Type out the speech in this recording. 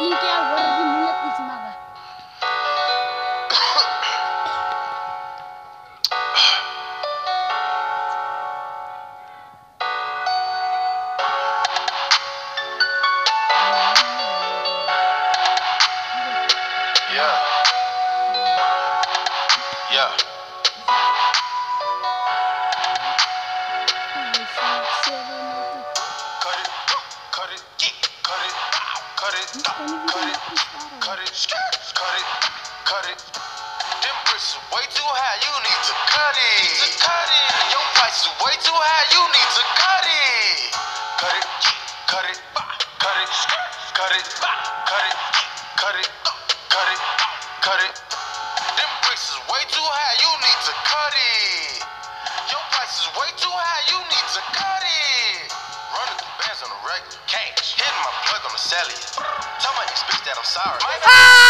Din kaya. Yeah. Yeah. It, cut it, cut it, cut it, cut it. Them bricks is way too high, you need to cut it. To cut it. Your price is way too high, you need to cut it. Cut it, cut it, cut it, cut it, cut it, cut it, cut it, cut it. Them bricks is way too high, you need to cut it. Your price is way too high, you need to cut it. Hitting my plug on the cellular. Tell my ex bitch that I'm sorry. Ah!